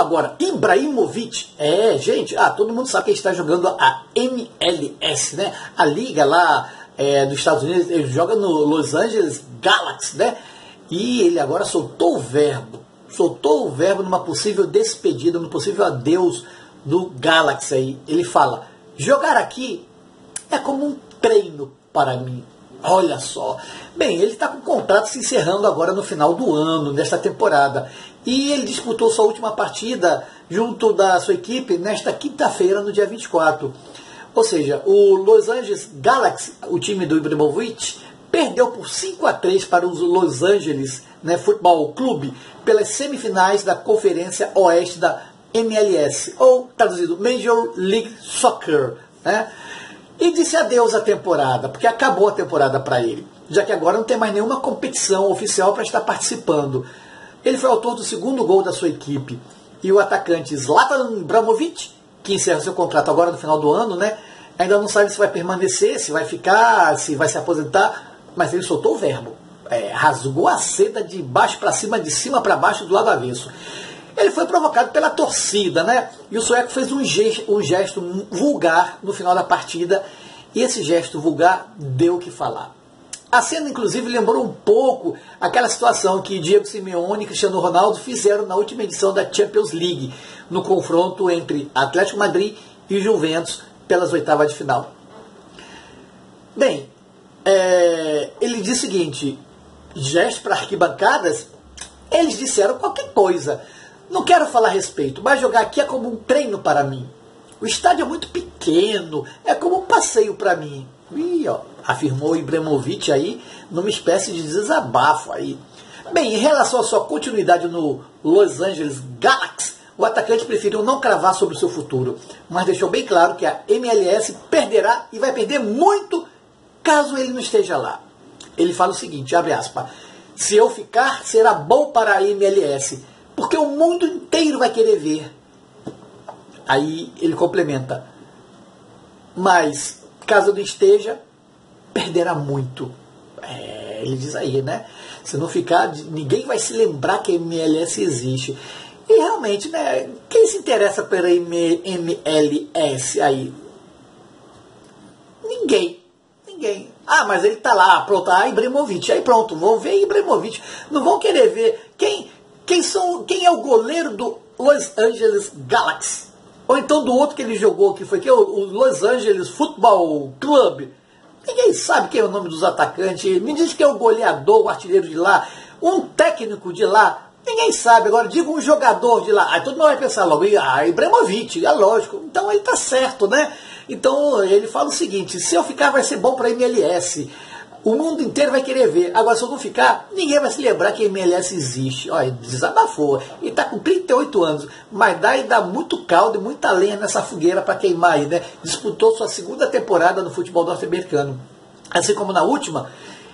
agora, Ibrahimovic. É, gente, ah, todo mundo sabe que está jogando a MLS, né? A liga lá é, dos Estados Unidos, ele joga no Los Angeles Galaxy, né? E ele agora soltou o verbo, soltou o verbo numa possível despedida, num possível adeus do Galaxy aí. Ele fala: jogar aqui é como um treino para mim. Olha só. Bem, ele está com o contrato se encerrando agora no final do ano, nesta temporada. E ele disputou sua última partida junto da sua equipe nesta quinta-feira, no dia 24. Ou seja, o Los Angeles Galaxy, o time do Ibrahimovic, perdeu por 5 a 3 para os Los Angeles né, Futebol Clube pelas semifinais da Conferência Oeste da MLS, ou traduzido Major League Soccer. Né? E disse adeus à temporada, porque acabou a temporada para ele, já que agora não tem mais nenhuma competição oficial para estar participando. Ele foi autor do segundo gol da sua equipe. E o atacante Zlatan Ibrahimovic, que encerra seu contrato agora no final do ano, né? Ainda não sabe se vai permanecer, se vai ficar, se vai se aposentar, mas ele soltou o verbo. É, rasgou a seda de baixo para cima, de cima para baixo, do lado avesso. Ele foi provocado pela torcida, né? E o sueco fez um gesto, um gesto vulgar no final da partida. E esse gesto vulgar deu o que falar. A cena, inclusive, lembrou um pouco aquela situação que Diego Simeone e Cristiano Ronaldo fizeram na última edição da Champions League, no confronto entre Atlético Madrid e Juventus pelas oitavas de final. Bem, é, ele disse o seguinte: gesto para arquibancadas, eles disseram qualquer coisa. Não quero falar a respeito, mas jogar aqui é como um treino para mim. O estádio é muito pequeno, é como um passeio para mim. Ih, ó, afirmou Ibrahimovic aí numa espécie de desabafo aí. Bem, em relação à sua continuidade no Los Angeles Galaxy, o atacante preferiu não cravar sobre o seu futuro, mas deixou bem claro que a MLS perderá e vai perder muito caso ele não esteja lá. Ele fala o seguinte, abre aspas, se eu ficar, será bom para a MLS, porque o mundo inteiro vai querer ver. Aí ele complementa, mas caso não esteja, perderá muito. É, ele diz aí, né? Se não ficar, ninguém vai se lembrar que a MLS existe. E realmente, né? Quem se interessa pela MLS aí? Ninguém. Ninguém. Ah, mas ele tá lá, pronto, ah, Ibrahimovic. Aí pronto, vão ver Ibrahimovic. Não vão querer ver quem, quem, são, quem é o goleiro do Los Angeles Galaxy. Ou então do outro que ele jogou, que foi que, o, o Los Angeles Football Club. Ninguém sabe quem é o nome dos atacantes. Me diz que é o goleador, o artilheiro de lá, um técnico de lá. Ninguém sabe. Agora, diga um jogador de lá. Aí todo mundo vai pensar logo, ah, Ibrahimovic, é lógico. Então ele está certo, né? Então ele fala o seguinte: se eu ficar, vai ser bom para a MLS. O mundo inteiro vai querer ver. Agora, se eu não ficar, ninguém vai se lembrar que MLS existe. Olha, desabafou. E está com 38 anos. Mas dá e dá muito caldo e muita lenha nessa fogueira para queimar aí, né? Disputou sua segunda temporada no futebol norte-americano. Assim como na última,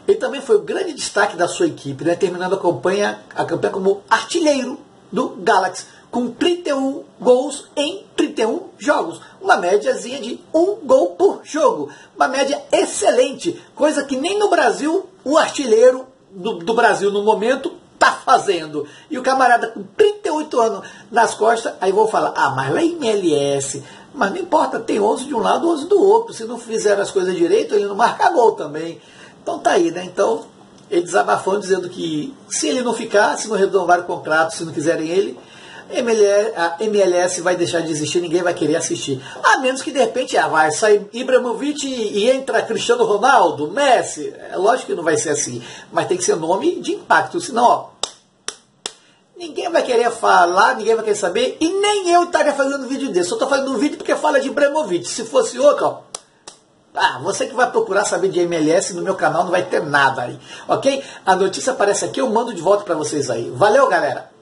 ele também foi o grande destaque da sua equipe, né? terminando a campanha, a campanha como artilheiro do Galaxy, com 31 gols em 31 jogos. Uma médiazinha de um gol por jogo. Uma média excelente, coisa que nem no Brasil o artilheiro do, do Brasil no momento está fazendo. E o camarada com 38 anos nas costas, aí vou falar, ah, mas lá em MLS, mas não importa, tem 11 de um lado, 11 do outro. Se não fizer as coisas direito, ele não marca gol também. Então tá aí, né? Então, ele desabafou dizendo que se ele não ficar, se não renovar o contrato, se não quiserem ele, a MLS vai deixar de existir, ninguém vai querer assistir. A menos que de repente ah, vai sair Ibrahimovic e, e entra Cristiano Ronaldo, Messi. É lógico que não vai ser assim, mas tem que ser nome de impacto, senão, ó, ninguém vai querer falar, ninguém vai querer saber, e nem eu estaria fazendo vídeo desse. Eu estou fazendo um vídeo porque fala de Ibrahimovic. Se fosse outro, ó, ah, você que vai procurar saber de MLS no meu canal não vai ter nada aí, ok? A notícia aparece aqui, eu mando de volta para vocês aí. Valeu, galera!